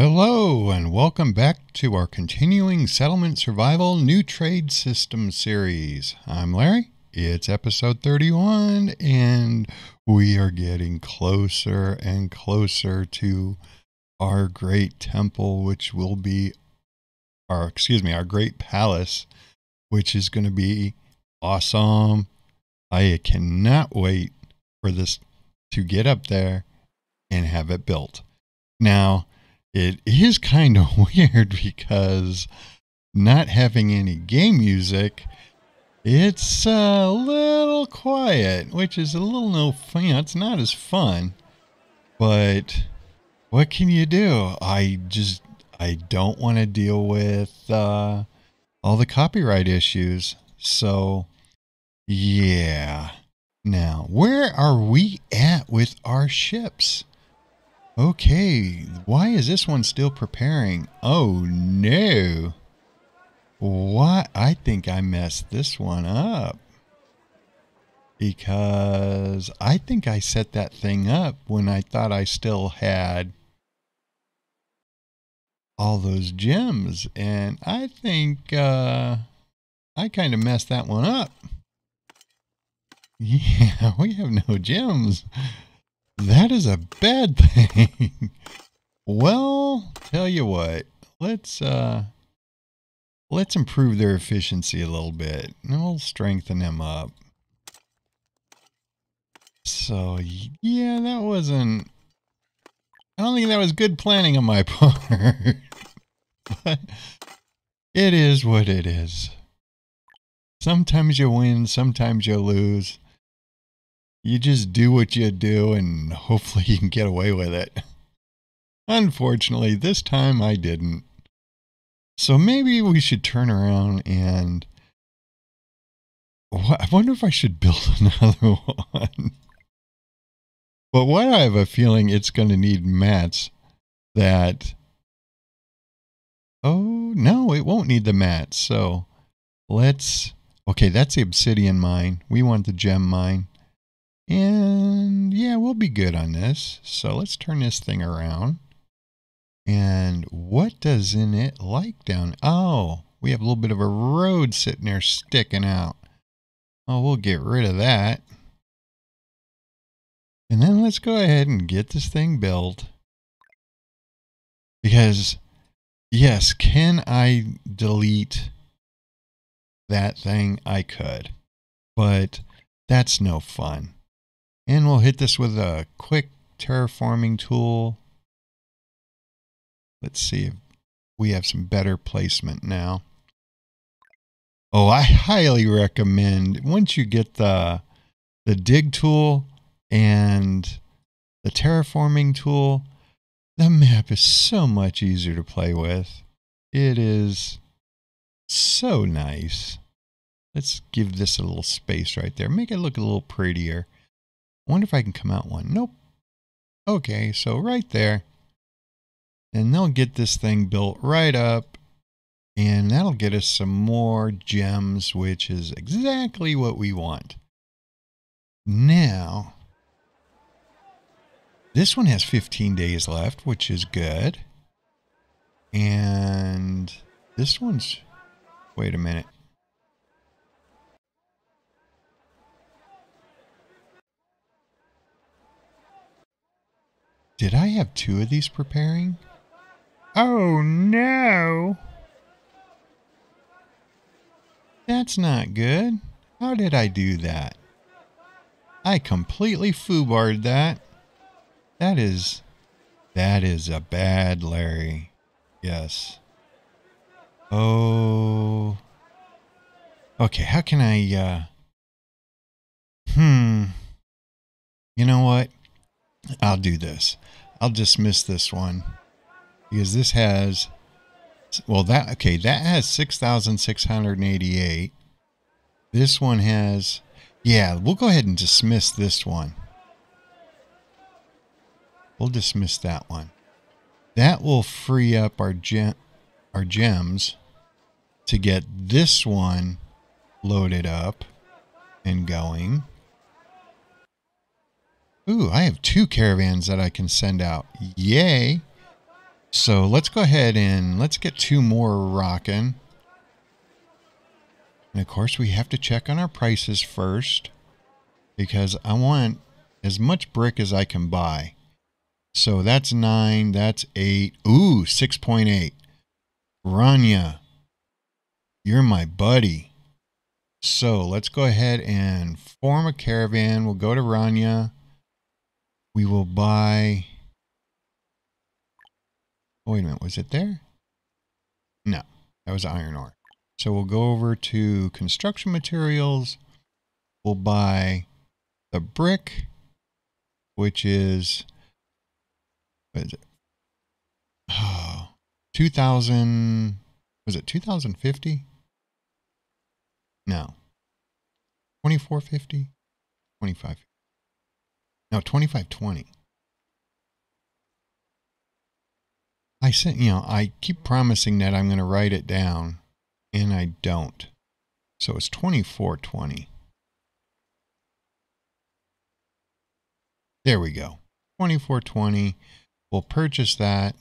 Hello, and welcome back to our continuing Settlement Survival New Trade System series. I'm Larry. It's episode 31, and we are getting closer and closer to our great temple, which will be our, excuse me, our great palace, which is going to be awesome. I cannot wait for this to get up there and have it built. Now, it is kind of weird because not having any game music, it's a little quiet, which is a little no fun. It's not as fun, but what can you do? I just I don't want to deal with uh, all the copyright issues. So, yeah. Now, where are we at with our ships? Okay, why is this one still preparing? Oh no. What? I think I messed this one up. Because I think I set that thing up when I thought I still had all those gems. And I think uh, I kind of messed that one up. Yeah, we have no gems. That is a bad thing. well, tell you what, let's uh let's improve their efficiency a little bit. And we'll strengthen them up. So, yeah, that wasn't I don't think that was good planning on my part. but it is what it is. Sometimes you win, sometimes you lose you just do what you do and hopefully you can get away with it. Unfortunately, this time I didn't. So maybe we should turn around and. I wonder if I should build another one. But what I have a feeling it's going to need mats that. Oh, no, it won't need the mats. So let's. Okay, that's the obsidian mine. We want the gem mine. And yeah, we'll be good on this. So let's turn this thing around. And what does in it like down? Oh, we have a little bit of a road sitting there sticking out. Oh, we'll get rid of that. And then let's go ahead and get this thing built. Because, yes, can I delete that thing? I could. But that's no fun. And we'll hit this with a quick terraforming tool. Let's see if we have some better placement now. Oh, I highly recommend once you get the the dig tool and the terraforming tool, the map is so much easier to play with. It is so nice. Let's give this a little space right there. Make it look a little prettier. Wonder if I can come out one. Nope. Okay, so right there. And they'll get this thing built right up. And that'll get us some more gems, which is exactly what we want. Now, this one has 15 days left, which is good. And this one's, wait a minute. Did I have two of these preparing? Oh no! That's not good. How did I do that? I completely foobarred that. That is... That is a bad Larry. Yes. Oh... Okay, how can I, uh... Hmm... You know what? I'll do this. I'll dismiss this one because this has, well, that, okay, that has 6,688. This one has, yeah, we'll go ahead and dismiss this one. We'll dismiss that one. That will free up our gem, our gems to get this one loaded up and going. Ooh, I have two caravans that I can send out. Yay. So let's go ahead and let's get two more rocking. And of course, we have to check on our prices first because I want as much brick as I can buy. So that's nine, that's eight. Ooh, 6.8. Rania, you're my buddy. So let's go ahead and form a caravan. We'll go to Rania. We will buy. Oh, wait a minute. Was it there? No, that was iron ore. So we'll go over to construction materials. We'll buy the brick, which is, what is it? Oh, 2000, was it 2050? No. 2450? 25. No, 2520. I said, you know, I keep promising that I'm going to write it down and I don't. So it's 2420. There we go. 2420. We'll purchase that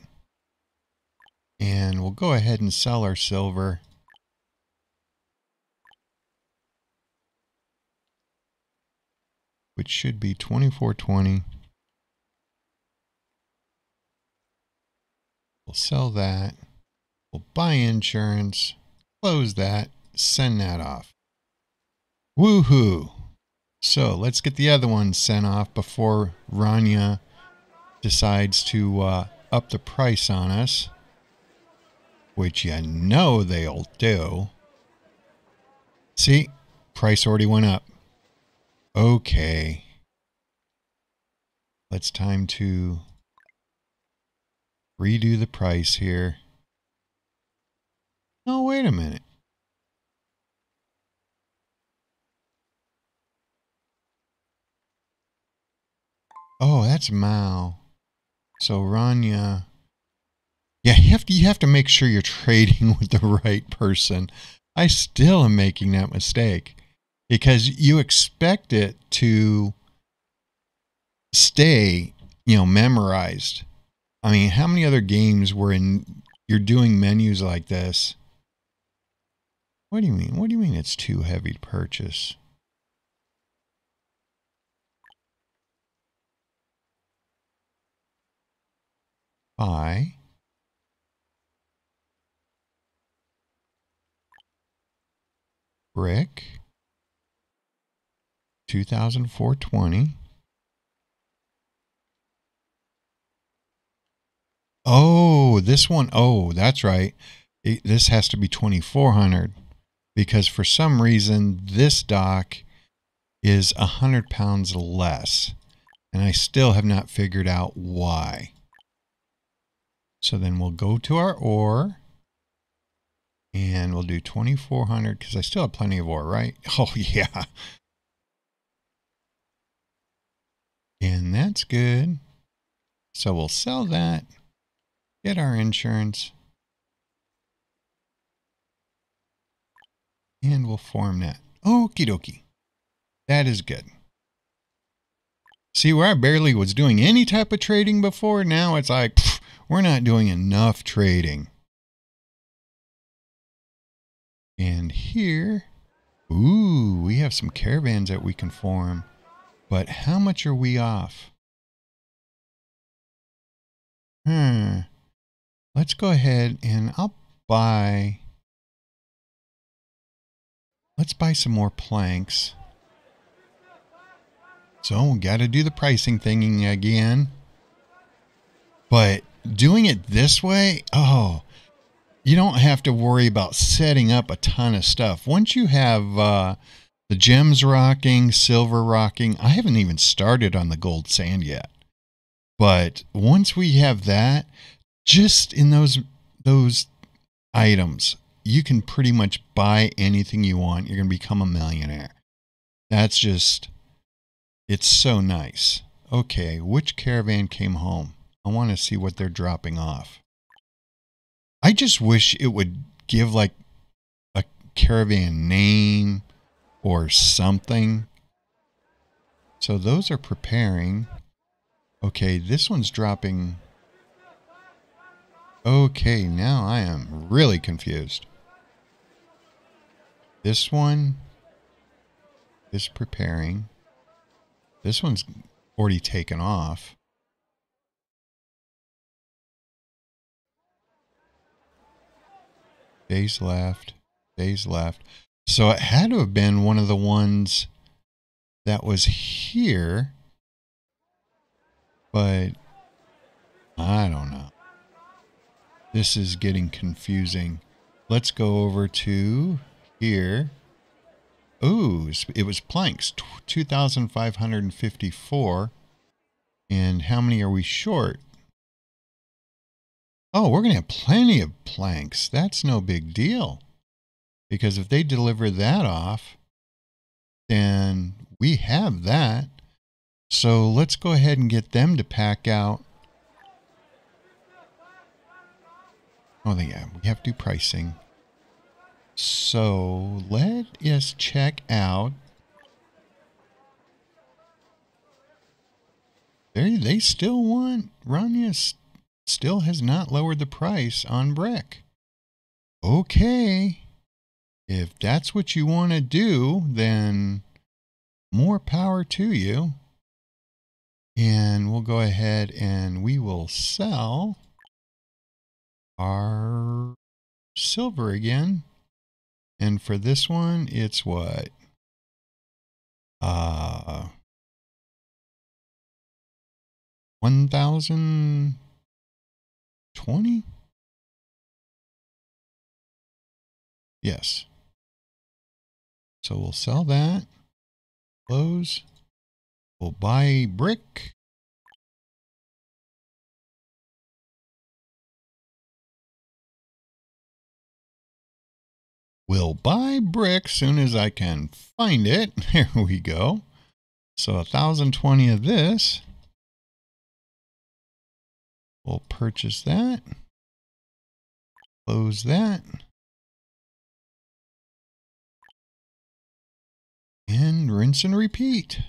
and we'll go ahead and sell our silver. Which should be 2420. We'll sell that. We'll buy insurance close that, send that off. Woohoo! So let's get the other one sent off before Rania decides to uh, up the price on us, which you know they'll do. See, price already went up. Okay. Let's time to redo the price here. Oh, wait a minute. Oh, that's Mao. So Rania. Yeah, you have to you have to make sure you're trading with the right person. I still am making that mistake because you expect it to stay, you know, memorized. I mean, how many other games were in you're doing menus like this what do you mean? What do you mean it's too heavy to purchase? Buy. Brick. 2004-20. Oh, this one. Oh, that's right. It, this has to be 2400 because for some reason this dock is a hundred pounds less and I still have not figured out why. So then we'll go to our ore and we'll do 2400 because I still have plenty of ore, right? Oh yeah. And that's good. So we'll sell that, get our insurance, And we'll form that. Okie dokie. That is good. See, where I barely was doing any type of trading before, now it's like, pff, we're not doing enough trading. And here, ooh, we have some caravans that we can form. But how much are we off? Hmm. Let's go ahead and I'll buy Let's buy some more planks. So we got to do the pricing thing again. But doing it this way, oh, you don't have to worry about setting up a ton of stuff. Once you have uh, the gems rocking, silver rocking, I haven't even started on the gold sand yet. But once we have that, just in those those items, you can pretty much buy anything you want. You're going to become a millionaire. That's just, it's so nice. Okay, which caravan came home? I want to see what they're dropping off. I just wish it would give like a caravan name or something. So those are preparing. Okay, this one's dropping Okay, now I am really confused. This one is preparing. This one's already taken off. Days left. Days left. So it had to have been one of the ones that was here. But I don't know. This is getting confusing. Let's go over to here. Ooh, it was planks, 2,554. And how many are we short? Oh, we're going to have plenty of planks. That's no big deal. Because if they deliver that off, then we have that. So let's go ahead and get them to pack out. Oh, yeah, we have to do pricing. So let us check out. They, they still want, Rania still has not lowered the price on brick. Okay. If that's what you want to do, then more power to you. And we'll go ahead and we will sell our silver again. And for this one, it's what? Uh, 1020? Yes. So we'll sell that. Close. We'll buy brick. We'll buy brick soon as I can find it. There we go. So 1020 of this. We'll purchase that. Close that. And rinse and repeat.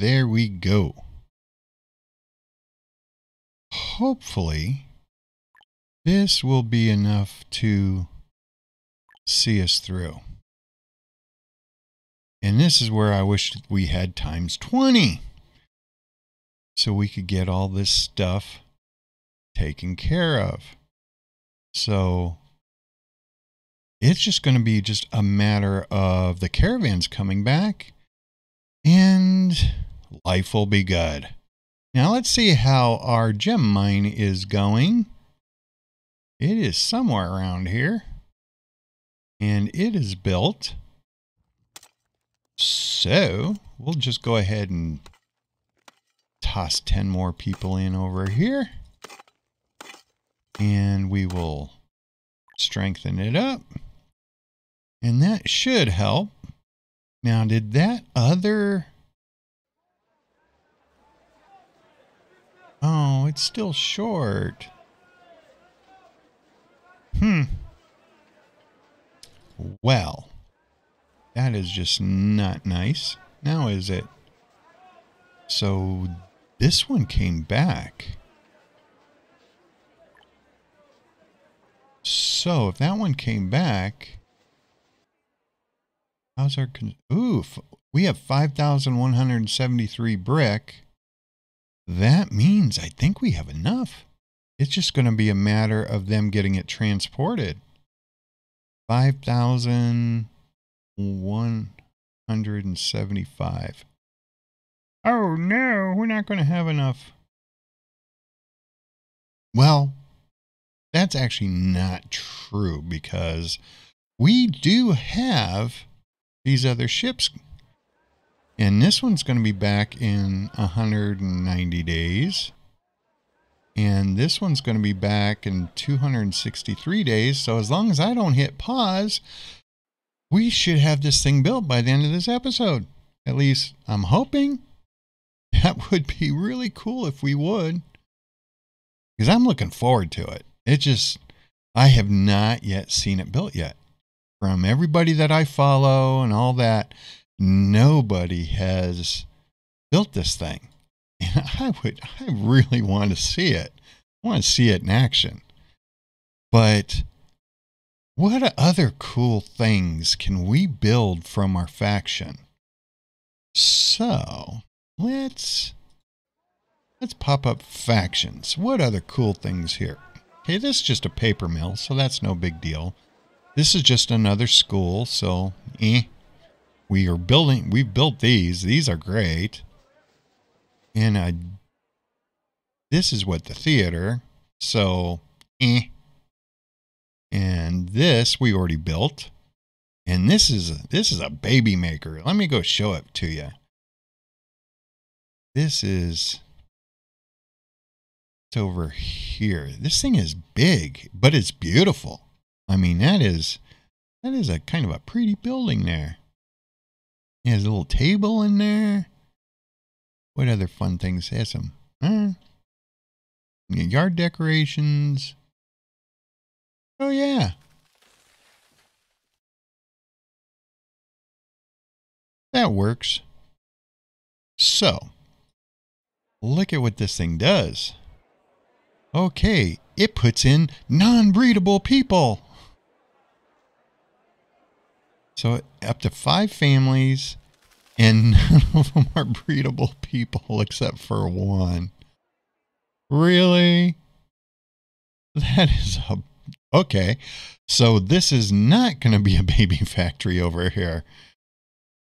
There we go. Hopefully, this will be enough to see us through. And this is where I wish we had times 20. So we could get all this stuff taken care of. So it's just going to be just a matter of the caravans coming back and life will be good. Now let's see how our gem mine is going. It is somewhere around here. And it is built. So we'll just go ahead and toss 10 more people in over here. And we will strengthen it up. And that should help. Now, did that other... Oh, it's still short. Hmm. Well, that is just not nice. Now is it? So this one came back. So if that one came back, How's our ooh? We have five thousand one hundred seventy-three brick. That means I think we have enough. It's just going to be a matter of them getting it transported. Five thousand one hundred and seventy-five. Oh no, we're not going to have enough. Well, that's actually not true because we do have these other ships. And this one's going to be back in 190 days. And this one's going to be back in 263 days. So as long as I don't hit pause, we should have this thing built by the end of this episode. At least I'm hoping. That would be really cool if we would. Because I'm looking forward to it. It just, I have not yet seen it built yet. From everybody that I follow and all that, nobody has built this thing. And I would, I really want to see it. I want to see it in action. But what other cool things can we build from our faction? So let's let's pop up factions. What other cool things here? Okay, this is just a paper mill, so that's no big deal. This is just another school, so eh. We are building, we've built these. These are great. And I, this is what the theater, so eh. And this we already built. And this is this is a baby maker. Let me go show it to you. This is it's over here. This thing is big, but it's beautiful. I mean, that is that is a kind of a pretty building there. It has a little table in there. What other fun things has some? Huh? Yard decorations. Oh yeah. That works. So, look at what this thing does. Okay, it puts in non breedable people. So up to five families, and none of them are breedable people except for one. Really? That is a. Okay. So this is not going to be a baby factory over here.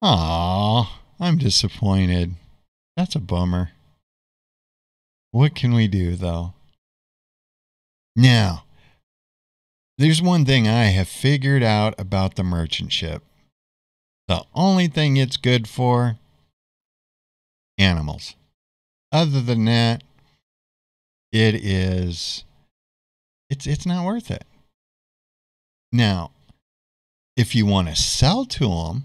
Aw, I'm disappointed. That's a bummer. What can we do, though? Now, there's one thing I have figured out about the merchant ship. The only thing it's good for animals. Other than that, it is it's it's not worth it. Now, if you want to sell to them,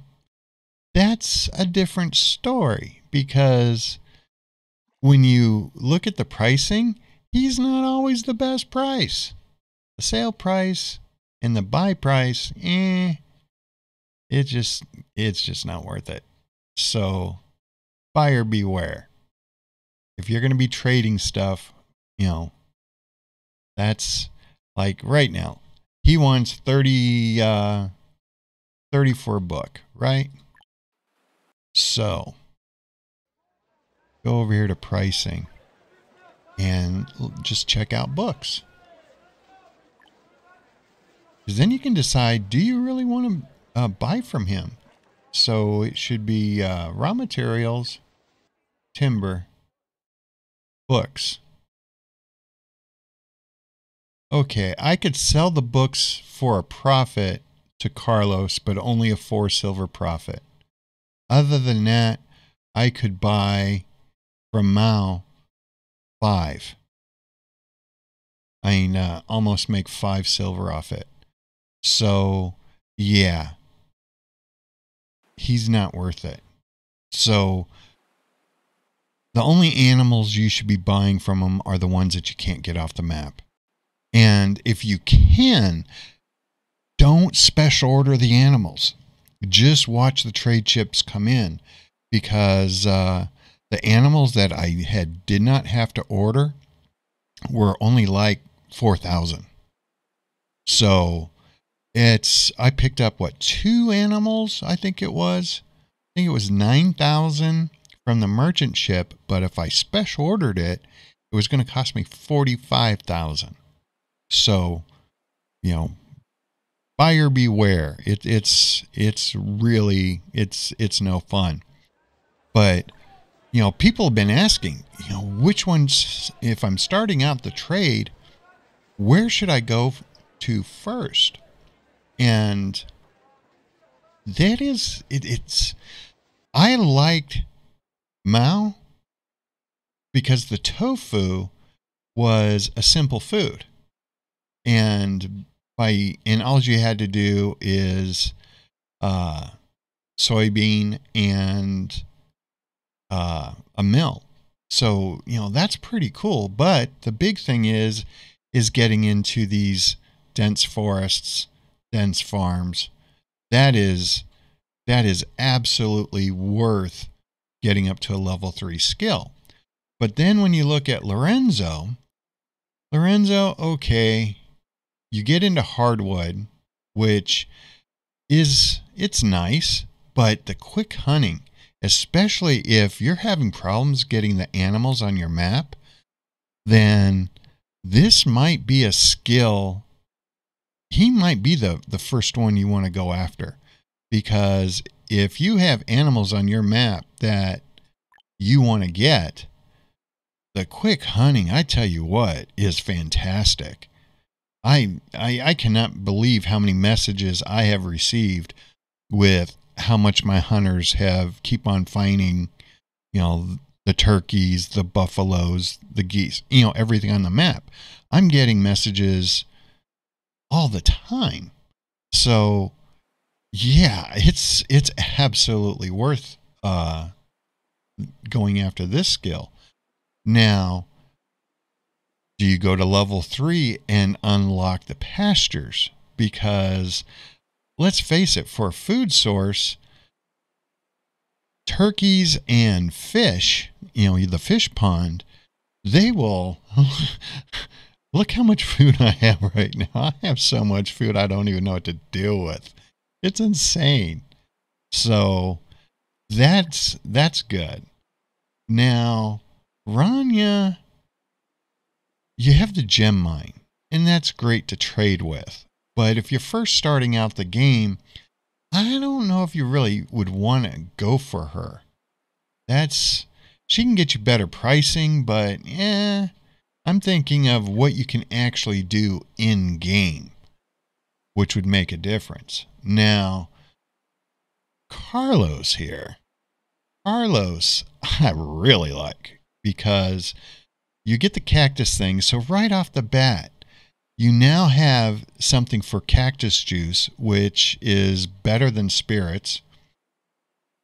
that's a different story because when you look at the pricing, he's not always the best price. Sale price and the buy price, eh, it just it's just not worth it. So buyer beware. If you're going to be trading stuff, you know, that's like right now. He wants 30 uh 30 for a book, right? So go over here to pricing and just check out books. Because then you can decide do you really want to uh, buy from him? So it should be uh, raw materials, timber, books. Okay, I could sell the books for a profit to Carlos, but only a four silver profit. Other than that, I could buy from Mao five. I mean, uh, almost make five silver off it. So, yeah, he's not worth it. So, the only animals you should be buying from him are the ones that you can't get off the map. And if you can, don't special order the animals. Just watch the trade chips come in because uh, the animals that I had did not have to order were only like 4,000. So it's, I picked up what, two animals, I think it was. I think it was 9,000 from the merchant ship, but if I special ordered it, it was going to cost me 45,000. So, you know, buyer beware. It, it's, it's really, it's, it's no fun. But you know, people have been asking, you know, which ones, if I'm starting out the trade, where should I go to first? And that is, it, it's, I liked Mao because the tofu was a simple food. And by and all you had to do is uh, soybean and uh, a mill. So you know that's pretty cool. But the big thing is is getting into these dense forests, dense farms. That is that is absolutely worth getting up to a level three skill. But then when you look at Lorenzo, Lorenzo, okay, you get into hardwood, which is it's nice, but the quick hunting, especially if you're having problems getting the animals on your map, then this might be a skill. He might be the, the first one you want to go after because if you have animals on your map that you want to get, the quick hunting, I tell you what, is fantastic. I, I I cannot believe how many messages I have received with how much my hunters have keep on finding, you know, the turkeys, the buffaloes, the geese, you know, everything on the map. I'm getting messages all the time. So yeah, it's it's absolutely worth uh going after this skill. Now, do you go to level three and unlock the pastures? Because let's face it, for food source, turkeys and fish, you know, the fish pond, they will. look how much food I have right now. I have so much food I don't even know what to deal with. It's insane. So that's that's good. Now, Rania, you have the gem mine, and that's great to trade with. But if you're first starting out the game, I don't know if you really would want to go for her. That's she can get you better pricing, but yeah, I'm thinking of what you can actually do in game, which would make a difference. Now, Carlos here. Carlos, I really like because you get the cactus thing. So, right off the bat, you now have something for cactus juice, which is better than spirits.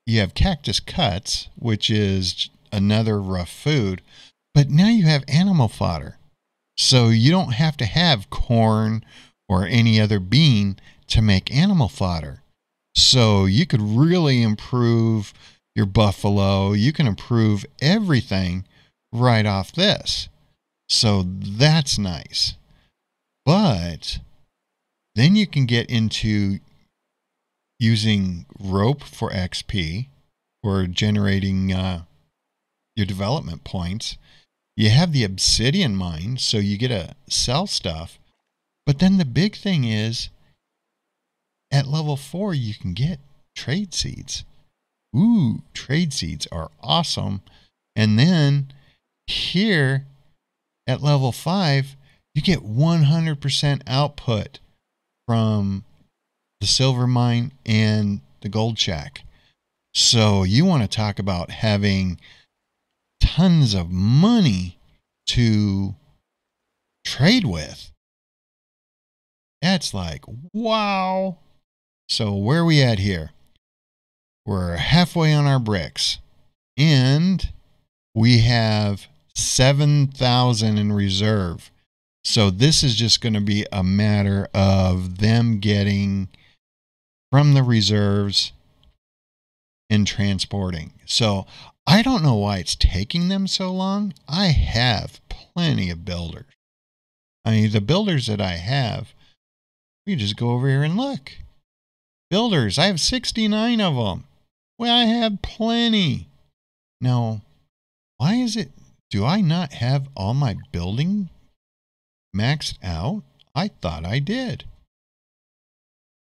You have cactus cuts, which is another rough food. But now you have animal fodder. So you don't have to have corn or any other bean to make animal fodder. So you could really improve your buffalo. You can improve everything right off this. So that's nice. But then you can get into using rope for XP or generating uh, your development points. You have the obsidian mine, so you get to sell stuff. But then the big thing is at level four, you can get trade seeds. Ooh, trade seeds are awesome. And then here at level five, you get 100% output from the silver mine and the gold shack. So you want to talk about having tons of money to trade with. That's like, wow. So where are we at here? We're halfway on our bricks. And we have 7,000 in reserve. So this is just going to be a matter of them getting from the reserves and transporting. So I don't know why it's taking them so long. I have plenty of builders. I mean, the builders that I have, you just go over here and look. Builders, I have 69 of them. Well, I have plenty. Now, why is it, do I not have all my building maxed out? I thought I did.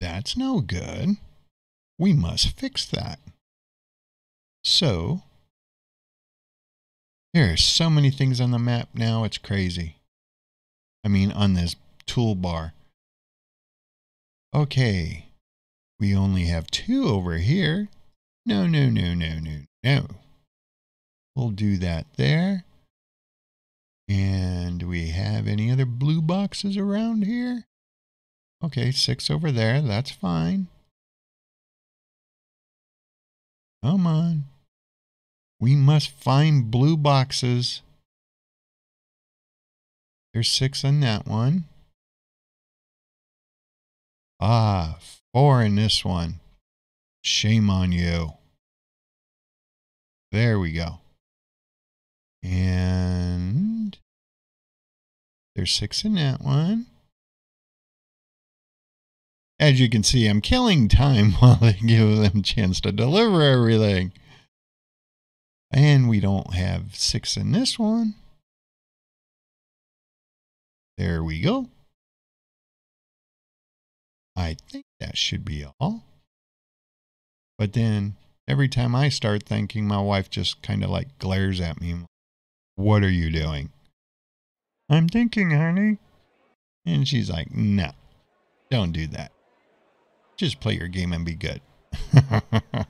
That's no good. We must fix that. So, there are so many things on the map now, it's crazy. I mean, on this toolbar. Okay, we only have two over here. No, no, no, no, no, no. We'll do that there. And do we have any other blue boxes around here? Okay, six over there. That's fine. Come on. We must find blue boxes. There's six on that one. Ah, four in this one. Shame on you. There we go. And there's six in that one. As you can see, I'm killing time while I give them a chance to deliver everything. And we don't have six in this one. There we go. I think that should be all. But then every time I start thinking, my wife just kind of like glares at me. What are you doing? I'm thinking, honey. And she's like, no, don't do that. Just play your game and be good.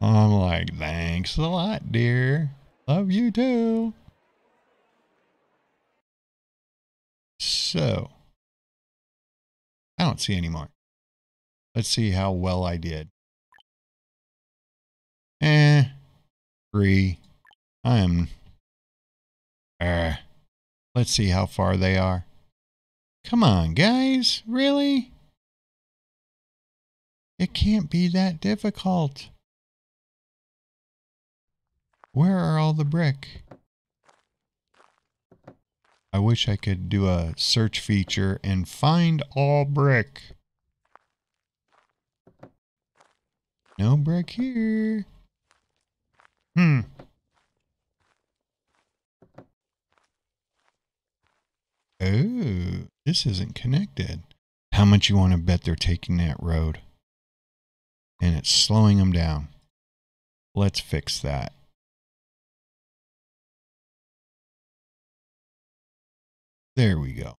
I'm like, thanks a lot, dear. Love you too. So, I don't see any more. Let's see how well I did. Eh, three. I'm. Uh, let's see how far they are. Come on, guys. Really? It can't be that difficult. Where are all the brick? I wish I could do a search feature and find all brick. No brick here. Hmm. Oh, this isn't connected. How much you want to bet they're taking that road? And it's slowing them down. Let's fix that. There we go.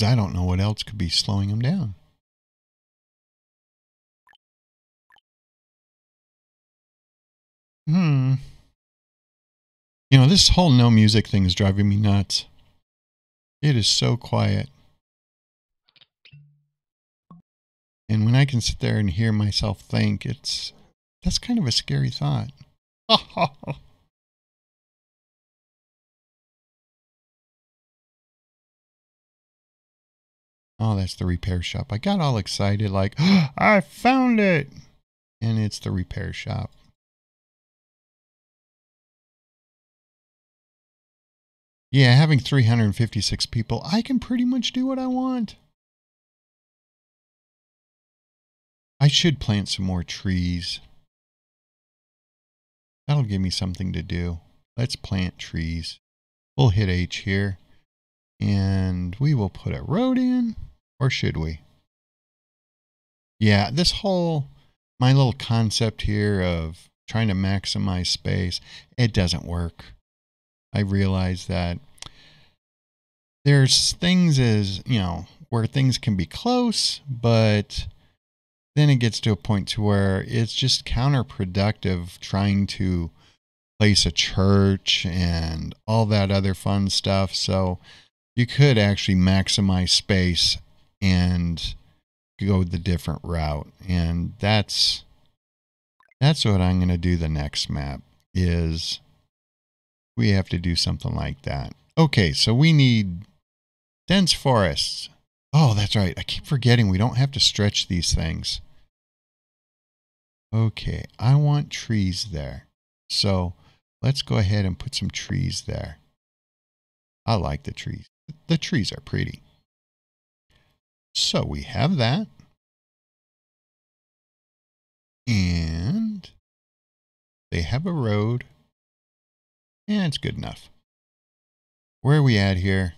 I don't know what else could be slowing him down. Hmm. You know, this whole no music thing is driving me nuts. It is so quiet. And when I can sit there and hear myself think, it's that's kind of a scary thought. Oh, that's the repair shop. I got all excited, like, oh, I found it. And it's the repair shop. Yeah, having 356 people, I can pretty much do what I want. I should plant some more trees. That'll give me something to do. Let's plant trees. We'll hit H here. And we will put a road in. Or should we? Yeah, this whole, my little concept here of trying to maximize space, it doesn't work. I realize that there's things as, you know, where things can be close, but then it gets to a point to where it's just counterproductive trying to place a church and all that other fun stuff. So you could actually maximize space and go the different route. And that's that's what I'm going to do the next map is we have to do something like that. Okay, so we need dense forests. Oh, that's right. I keep forgetting we don't have to stretch these things. Okay, I want trees there. So let's go ahead and put some trees there. I like the trees. The trees are pretty. So we have that. And they have a road. And it's good enough. Where are we at here?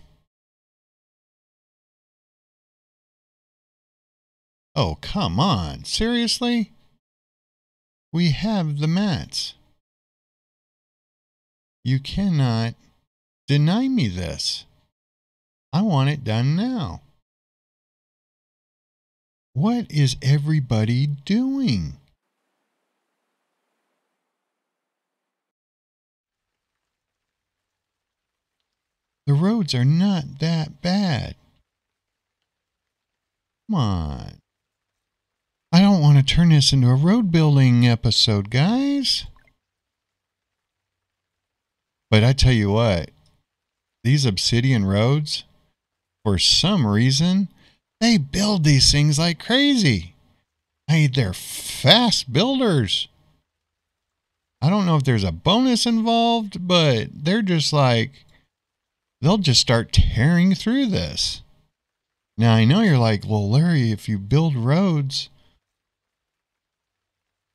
Oh, come on. Seriously? We have the mats. You cannot deny me this. I want it done now. What is everybody doing? The roads are not that bad. Come on. I don't want to turn this into a road building episode, guys. But I tell you what, these obsidian roads, for some reason, they build these things like crazy. I mean, they're fast builders. I don't know if there's a bonus involved, but they're just like, they'll just start tearing through this. Now, I know you're like, well, Larry, if you build roads,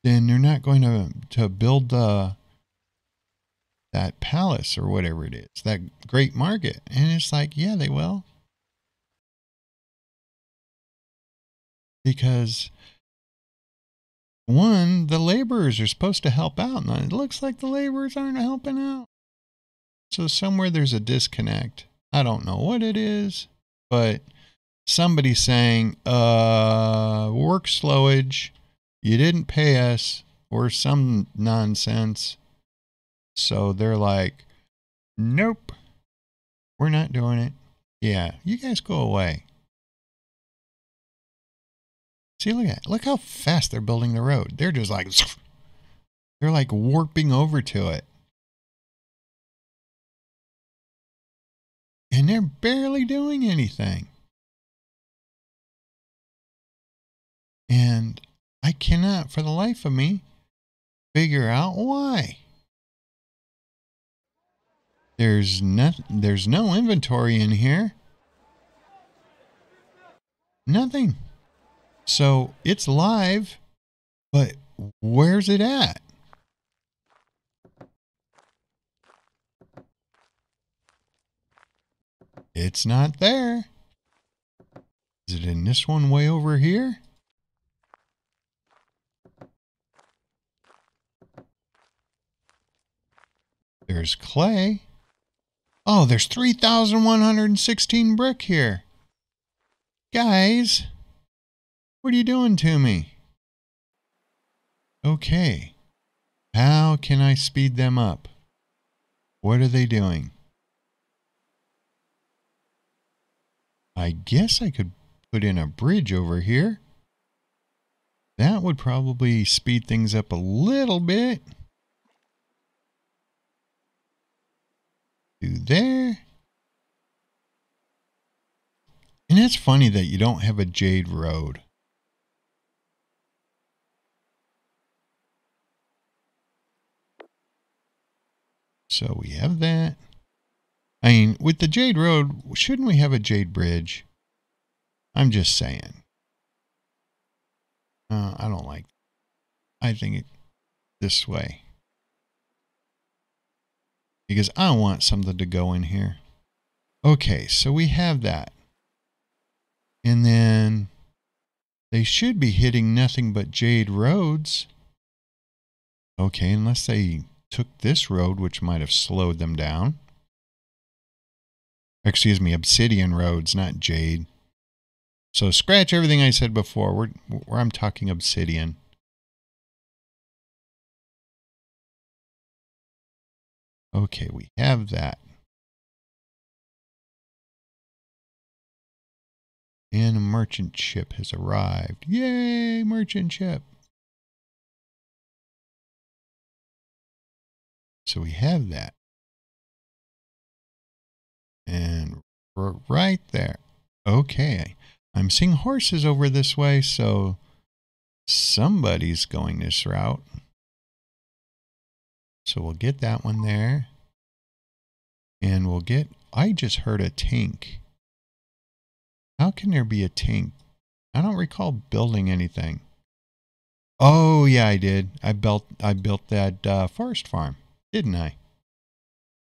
then you're not going to, to build the, that palace or whatever it is, that great market. And it's like, yeah, they will. Because one, the laborers are supposed to help out, and it looks like the laborers aren't helping out. So somewhere there's a disconnect. I don't know what it is, but somebody's saying, uh, work slowage, you didn't pay us, or some nonsense. So they're like, nope, we're not doing it. Yeah, you guys go away. See, look at look how fast they're building the road. They're just like they're like warping over to it. And they're barely doing anything. And I cannot for the life of me figure out why. There's no, there's no inventory in here. Nothing. So it's live, but where's it at? It's not there. Is it in this one way over here? There's clay. Oh, there's 3,116 brick here. Guys, what are you doing to me? Okay. How can I speed them up? What are they doing? I guess I could put in a bridge over here. That would probably speed things up a little bit. Do there. And it's funny that you don't have a jade road. So we have that. I mean, with the Jade Road, shouldn't we have a Jade Bridge? I'm just saying. Uh, I don't like. I think it this way because I want something to go in here. Okay, so we have that, and then they should be hitting nothing but Jade roads. Okay, unless they took this road, which might have slowed them down. Excuse me, obsidian roads, not jade. So scratch everything I said before. We're, where I'm talking obsidian. Okay, we have that. And a merchant ship has arrived. Yay, merchant ship. So we have that. And we're right there. Okay. I'm seeing horses over this way, so somebody's going this route. So we'll get that one there. And we'll get, I just heard a tank. How can there be a tank? I don't recall building anything. Oh yeah, I did. I built I built that uh, forest farm didn't I?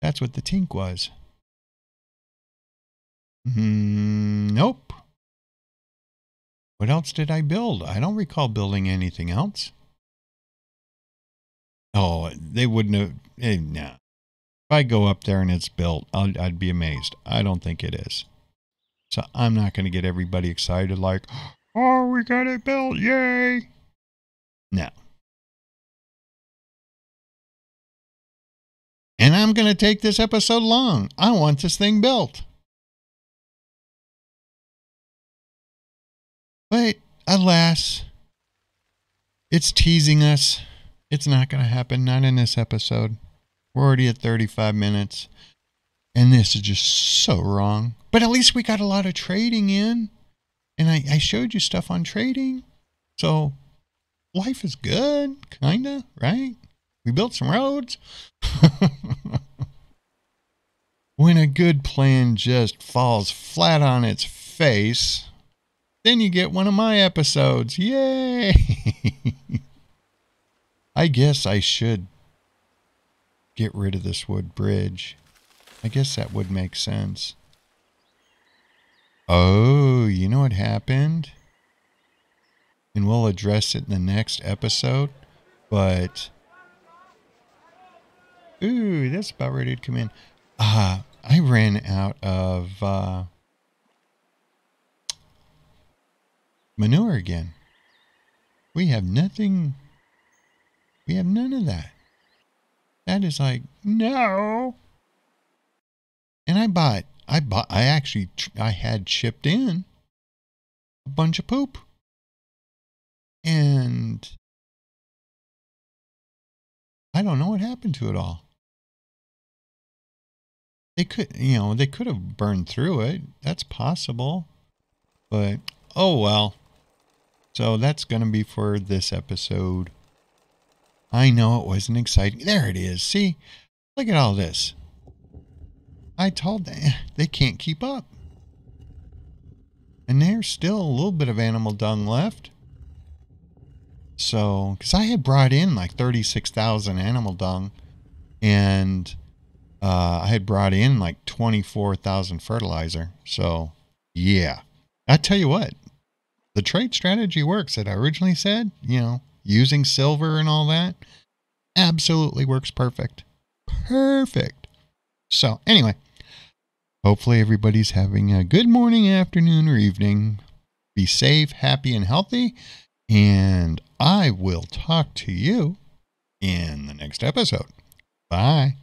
That's what the tink was. Mm, nope. What else did I build? I don't recall building anything else. Oh, they wouldn't have. Eh, nah. If I go up there and it's built, i would be amazed. I don't think it is. So I'm not going to get everybody excited like, oh, we got it built. Yay. No. And I'm going to take this episode long. I want this thing built. But alas, it's teasing us. It's not going to happen, not in this episode. We're already at 35 minutes. And this is just so wrong. But at least we got a lot of trading in. And I, I showed you stuff on trading. So life is good, kind of, right? We built some roads. when a good plan just falls flat on its face, then you get one of my episodes. Yay! I guess I should get rid of this wood bridge. I guess that would make sense. Oh, you know what happened? And we'll address it in the next episode. But Ooh, that's about ready to come in. Uh, I ran out of uh, manure again. We have nothing. We have none of that. That is like, no. And I bought, I bought, I actually, I had shipped in a bunch of poop. And I don't know what happened to it all. They could, you know, they could have burned through it. That's possible. But, oh well. So that's going to be for this episode. I know it wasn't exciting. There it is. See? Look at all this. I told them eh, they can't keep up. And there's still a little bit of animal dung left. So, because I had brought in like 36,000 animal dung and uh, I had brought in like 24,000 fertilizer. So, yeah. I tell you what, the trade strategy works that I originally said, you know, using silver and all that, absolutely works perfect. Perfect. So, anyway, hopefully everybody's having a good morning, afternoon, or evening. Be safe, happy, and healthy. And I will talk to you in the next episode. Bye.